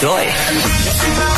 Soy.